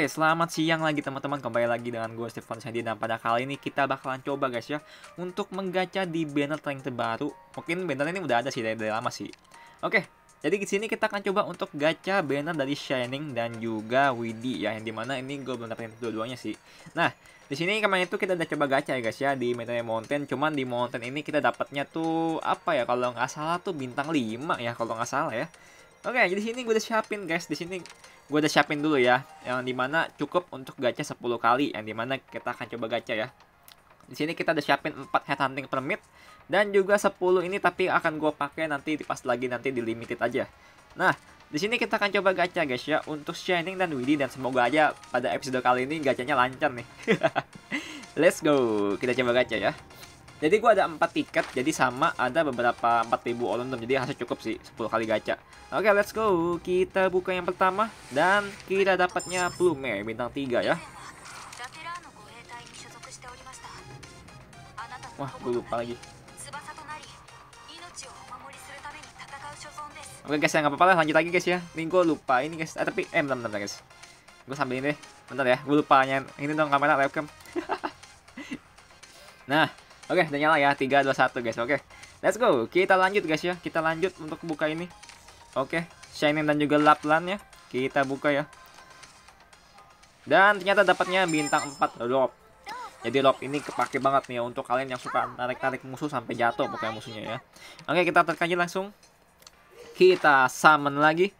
Oke, selamat siang lagi teman-teman. Kembali lagi dengan gue Stefan Sandi dan pada kali ini kita bakalan coba guys ya untuk menggacha di banner tank terbaru. Mungkin banner ini udah ada sih dari, dari lama sih. Oke, jadi di sini kita akan coba untuk gacha banner dari Shining dan juga Widi ya, yang di mana ini gue belum dapetin dua-duanya sih. Nah, di sini kemarin itu kita udah coba gacha ya guys ya di Metro Mountain. Cuman di Mountain ini kita dapatnya tuh apa ya kalau nggak salah tuh bintang 5 ya kalau nggak salah ya. Oke, jadi sini gue udah siapin guys. Di sini gue udah siapin dulu ya. Yang di mana cukup untuk gacha 10 kali. Yang di mana kita akan coba gacha ya. Di sini kita udah siapin 4 headhunting permit dan juga 10 ini tapi akan gue pakai nanti pas lagi nanti di limited aja. Nah di sini kita akan coba gacha guys ya. Untuk Shining dan Widi. Dan semoga aja pada episode kali ini gacanya lancar nih. Let's go. Kita coba gacha ya jadi gue ada 4 tiket, jadi sama ada beberapa 4000 olondom, jadi hasil cukup sih 10 kali gacha. Oke, okay, let's go. Kita buka yang pertama dan kita dapatnya Plume bintang 3 ya. Wah, gue lupa lagi. Oke guys, ya nggak apa-apa lah, lanjut lagi guys ya. Ini gue lupa ini guys. Eh, tapi eh bentar, bentar guys. Gue sambil ini deh. Bentar ya, gue lupa Ini dong kamera webcam. nah, Oke, udah nyala ya. 3 2 1 guys. Oke. Let's go. Kita lanjut guys ya. Kita lanjut untuk buka ini. Oke, Shining dan juga Laplan ya. Kita buka ya. Dan ternyata dapatnya bintang 4 Rob. Jadi Rob ini kepake banget nih ya untuk kalian yang suka tarik-tarik musuh sampai jatuh pokoknya musuhnya ya. Oke, kita tekan langsung. Kita summon lagi.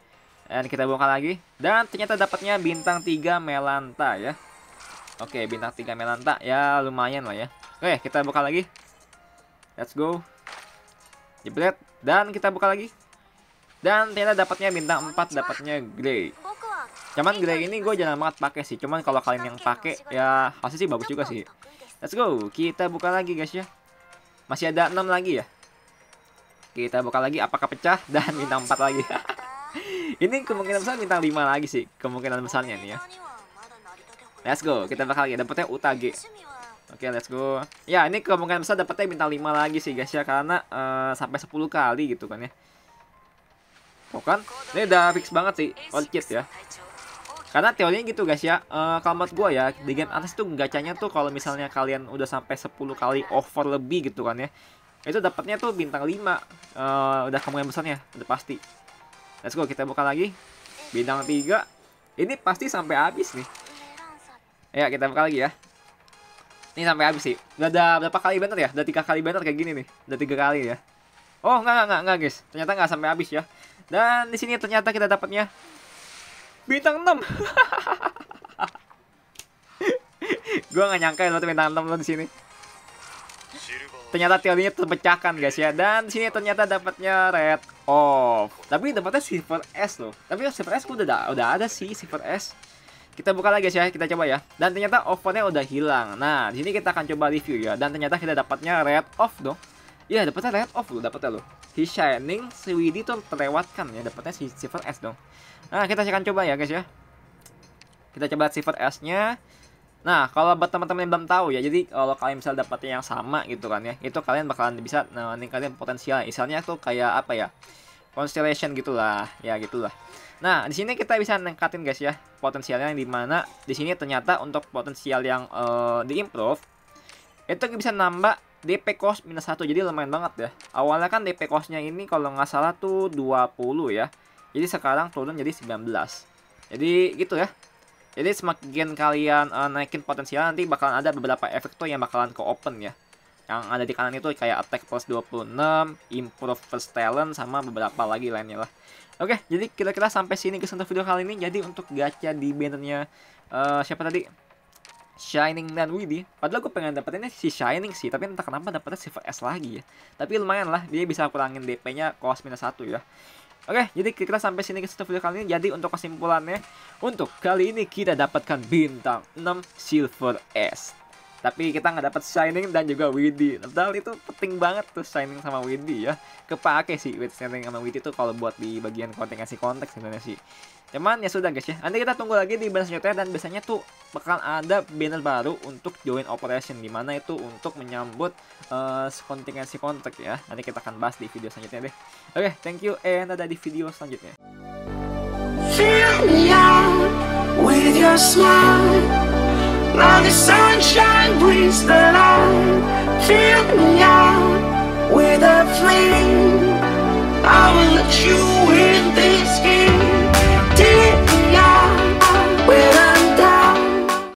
Dan kita buka lagi. Dan ternyata dapatnya bintang 3 Melanta ya. Oke, bintang 3 Melanta ya lumayan lah ya. Oke, kita buka lagi. Let's go. Jebret. Dan kita buka lagi. Dan ternyata dapatnya bintang 4, dapatnya Grey. Cuman Grey ini gue jarang banget pakai sih. Cuman kalau kalian yang pakai ya hasil sih bagus juga sih. Let's go. Kita buka lagi guys ya. Masih ada 6 lagi ya. Kita buka lagi apakah pecah dan bintang 4 lagi. ini kemungkinan besar bintang 5 lagi sih. Kemungkinan besarnya nih ya. Let's go. Kita bakal lagi dapetnya Utage. Oke, okay, let's go. Ya, ini kemungkinan besar dapetnya bintang 5 lagi sih guys ya karena uh, sampai 10 kali gitu kan ya. Oh kan? Ini udah fix banget sih orchid ya. Karena teorinya gitu guys ya. Uh, kalau menurut gue ya, di game atas tuh gacanya tuh kalau misalnya kalian udah sampai 10 kali over lebih gitu kan ya. Itu dapatnya tuh bintang 5. Uh, eh, udah kemungkinan besarnya, udah pasti. Let's go, kita buka lagi. Bintang 3. Ini pasti sampai habis nih. Ya, kita buka lagi ya. Ini sampai habis sih. Udah ada berapa kali banner ya? Udah tiga kali banner kayak gini nih. Udah tiga kali ya. Oh, enggak, enggak, enggak, guys. Ternyata enggak sampai habis ya. Dan di sini ternyata kita dapatnya bintang 6. Gua nggak nyangka ya bintang 6 lo di sini. Ternyata teorinya terpecahkan guys ya. Dan di sini ternyata dapatnya red off. Tapi dapatnya silver S loh. Tapi silver S udah udah ada sih silver S. Kita buka lagi ya, kita coba ya. Dan ternyata ovennya udah hilang. Nah, di sini kita akan coba review ya. Dan ternyata kita dapatnya red off dong. Iya, dapatnya red off loh, dapatnya loh. He shining, si Widi tuh terlewatkan ya, dapatnya si silver S dong. Nah, kita akan coba ya guys ya. Kita coba silver S-nya. Nah, kalau buat teman-teman yang belum tahu ya, jadi kalau kalian misal dapatnya yang sama gitu kan ya, itu kalian bakalan bisa nah, ningkatin potensial. Misalnya tuh kayak apa ya? Constellation gitulah, ya gitulah. Nah, di sini kita bisa ningkatin guys ya potensialnya yang di mana di sini ternyata untuk potensial yang uh, di improve itu bisa nambah DP cost minus 1 jadi lumayan banget ya. Awalnya kan DP costnya ini kalau nggak salah tuh 20 ya. Jadi sekarang turun jadi 19. Jadi gitu ya. Jadi semakin kalian uh, naikin potensial nanti bakalan ada beberapa efek tuh yang bakalan ke open ya. Yang ada di kanan itu kayak attack plus 26, improve first talent sama beberapa lagi lainnya lah. Oke, jadi kira-kira sampai sini kesentuh video kali ini. Jadi untuk gacha di bannernya uh, siapa tadi? Shining dan Widi. Padahal gue pengen dapetinnya si Shining sih, tapi entah kenapa dapetnya Silver S lagi ya. Tapi lumayan lah, dia bisa kurangin DP-nya cost minus 1 ya. Oke, jadi kira-kira sampai sini kesentuh video kali ini. Jadi untuk kesimpulannya, untuk kali ini kita dapatkan bintang 6 Silver S tapi kita nggak dapat Shining dan juga Widi. Padahal itu penting banget tuh Shining sama Widi ya. Kepake sih with Shining sama Widi tuh kalau buat di bagian konten kasih konteks sebenarnya sih. Cuman ya sudah guys ya. Nanti kita tunggu lagi di banner selanjutnya dan biasanya tuh bakal ada banner baru untuk join operation. Di mana itu untuk menyambut uh, kontingensi kontak ya. Nanti kita akan bahas di video selanjutnya deh. Oke okay, thank you and ada di video selanjutnya. With your smile. Now the sunshine brings the light. Fill me out with a flame. I will let you in this game.